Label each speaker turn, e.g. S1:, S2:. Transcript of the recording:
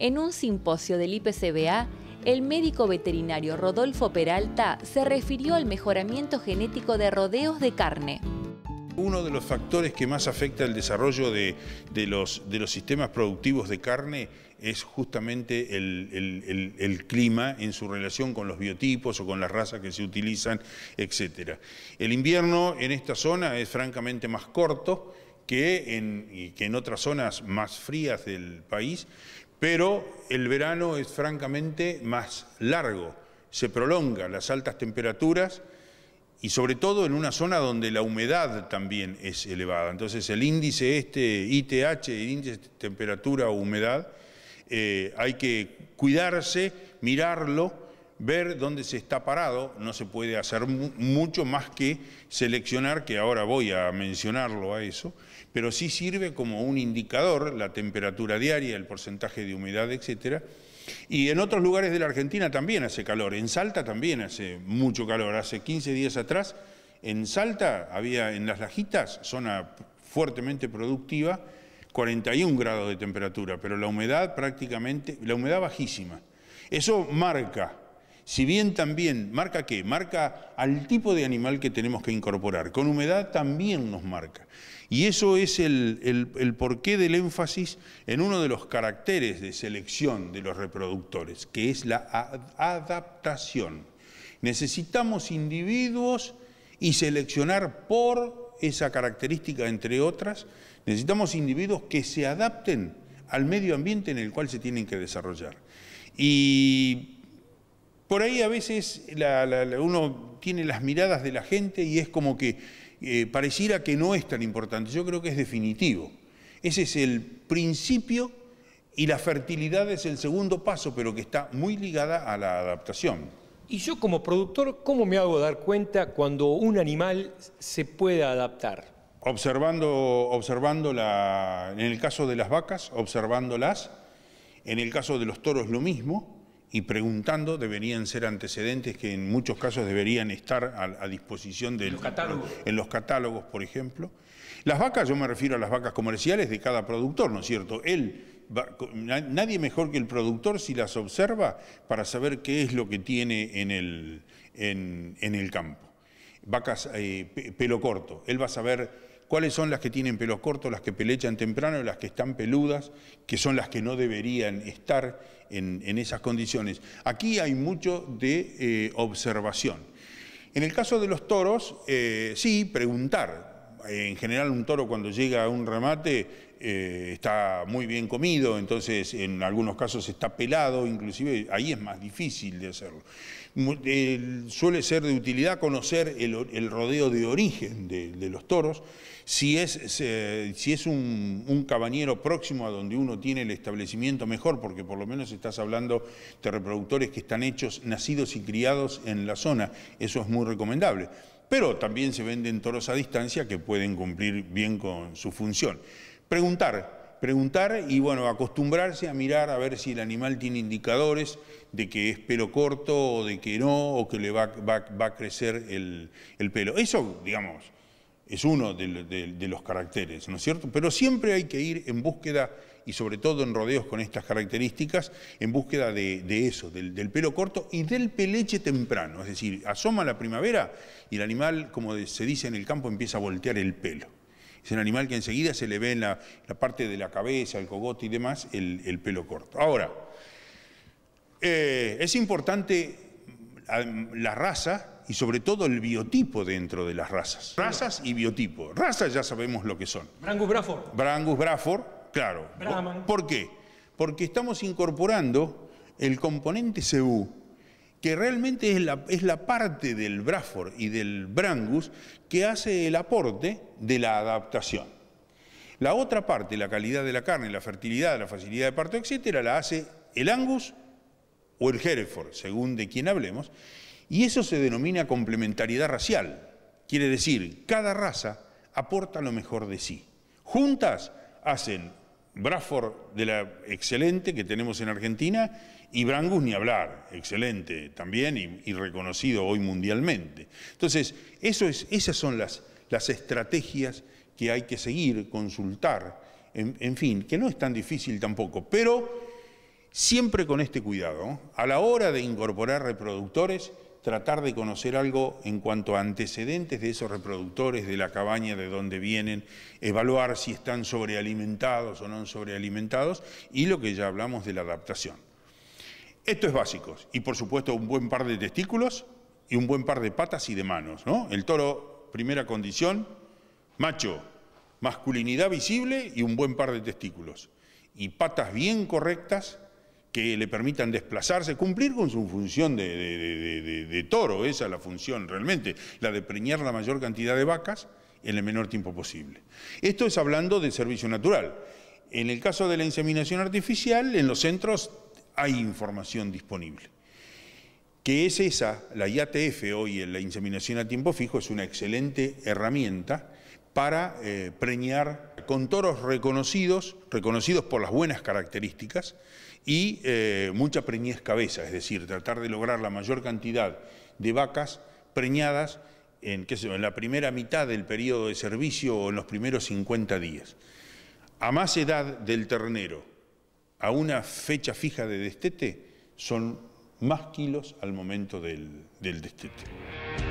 S1: En un simposio del IPCBA, el médico veterinario Rodolfo Peralta se refirió al mejoramiento genético de rodeos de carne.
S2: Uno de los factores que más afecta el desarrollo de, los, sistemas productivos de carne es justamente el, clima en su relación con los biotipos o con las razas que se utilizan, etc. El invierno en esta zona es francamente más corto que en, que en otras zonas más frías del país, pero el verano es francamente más largo, se prolonga las altas temperaturas y sobre todo en una zona donde la humedad también es elevada. Entonces el índice este, ITH, el índice de temperatura o humedad, eh, hay que cuidarse, mirarlo, ver dónde se está parado, no se puede hacer mucho más que seleccionar, que ahora voy a mencionarlo a eso, pero sí sirve como un indicador, la temperatura diaria, el porcentaje de humedad, etcétera, y en otros lugares de la Argentina también hace calor. En Salta también hace mucho calor. Hace 15 días atrás, en Salta había en las lajitas, zona fuertemente productiva, 41 grados de temperatura, pero la humedad prácticamente, la humedad bajísima. Eso marca si bien también, ¿marca qué? Marca al tipo de animal que tenemos que incorporar. Con humedad también nos marca. Y eso es el, porqué del énfasis en uno de los caracteres de selección de los reproductores, que es la adaptación. Necesitamos individuos y seleccionar por esa característica, entre otras, necesitamos individuos que se adapten al medio ambiente en el cual se tienen que desarrollar. Y por ahí a veces uno tiene las miradas de la gente y es como que eh, pareciera que no es tan importante. Yo creo que es definitivo. Ese es el principio y la fertilidad es el segundo paso, pero que está muy ligada a la adaptación.
S3: Y yo como productor, ¿cómo me hago dar cuenta cuando un animal se puede adaptar?
S2: Observando, observando la, en el caso de las vacas, observándolas, en el caso de los toros lo mismo, y preguntando deberían ser antecedentes que en muchos casos deberían estar a, disposición de
S3: los catálogos.
S2: en los catálogos, por ejemplo. Las vacas, yo me refiero a las vacas comerciales de cada productor, ¿no es cierto? Él, nadie mejor que el productor si las observa para saber qué es lo que tiene en el, en, el campo. Vacas eh, pelo corto, él va a saber cuáles son las que tienen pelo corto, las que pelechan temprano, las que están peludas, que son las que no deberían estar en, esas condiciones. Aquí hay mucho de eh, observación. En el caso de los toros, eh, sí, preguntar. En general un toro cuando llega a un remate eh, está muy bien comido, entonces en algunos casos está pelado, inclusive ahí es más difícil de hacerlo. suele ser de utilidad conocer el, rodeo de origen de los toros, si es, si es un, un, cabañero próximo a donde uno tiene el establecimiento mejor, porque por lo menos estás hablando de reproductores que están hechos, nacidos y criados en la zona, eso es muy recomendable. Pero también se venden toros a distancia que pueden cumplir bien con su función. Preguntar, preguntar y bueno, acostumbrarse a mirar a ver si el animal tiene indicadores de que es pelo corto o de que no, o que le va, va, a crecer el, el pelo. Eso, digamos, es uno de, los caracteres, ¿no es cierto? Pero siempre hay que ir en búsqueda, y sobre todo en rodeos con estas características, en búsqueda de, eso, del, pelo corto y del peleche temprano. Es decir, asoma la primavera y el animal, como se dice en el campo, empieza a voltear el pelo. Es un animal que enseguida se le ve en la, parte de la cabeza, el cogote y demás, el, pelo corto. Ahora, eh, es importante la raza y sobre todo el biotipo dentro de las razas. Razas y biotipo. Razas ya sabemos lo que son.
S3: Brangus Braford.
S2: Brangus Braford, claro. ¿Por qué? Porque estamos incorporando el componente CU, que realmente es la, es la parte del Braford y del Brangus que hace el aporte de la adaptación. La otra parte, la calidad de la carne, la fertilidad, la facilidad de parto, etcétera, la hace el Angus o el Hereford, según de quién hablemos, y eso se denomina complementariedad racial. Quiere decir, cada raza aporta lo mejor de sí. Juntas hacen Bradford de la excelente que tenemos en Argentina y Brangus ni hablar, excelente también y, reconocido hoy mundialmente. Entonces, esas son las estrategias que hay que seguir, consultar, en, fin, que no es tan difícil tampoco, pero Siempre con este cuidado. A la hora de incorporar reproductores, tratar de conocer algo en cuanto a antecedentes de esos reproductores, de la cabaña, de dónde vienen, evaluar si están sobrealimentados o no sobrealimentados y lo que ya hablamos de la adaptación. Esto es básico y por supuesto un buen par de testículos y un buen par de patas y de manos. ¿no? El toro, primera condición, macho, masculinidad visible y un buen par de testículos. Y patas bien correctas que le permitan desplazarse, cumplir con su función de, toro, esa es la función realmente, la de preñar la mayor cantidad de vacas en el menor tiempo posible. Esto es hablando de servicio natural. En el caso de la inseminación artificial, en los centros hay información disponible. Que es esa, la IATF hoy la inseminación a tiempo fijo, es una excelente herramienta para eh, preñar con toros reconocidos, reconocidos por las buenas características, y eh, mucha preñez cabeza, es decir, tratar de lograr la mayor cantidad de vacas preñadas en, la primera mitad del periodo de servicio o en los primeros 50 días. A más edad del ternero, a una fecha fija de destete, son más kilos al momento del, del destete.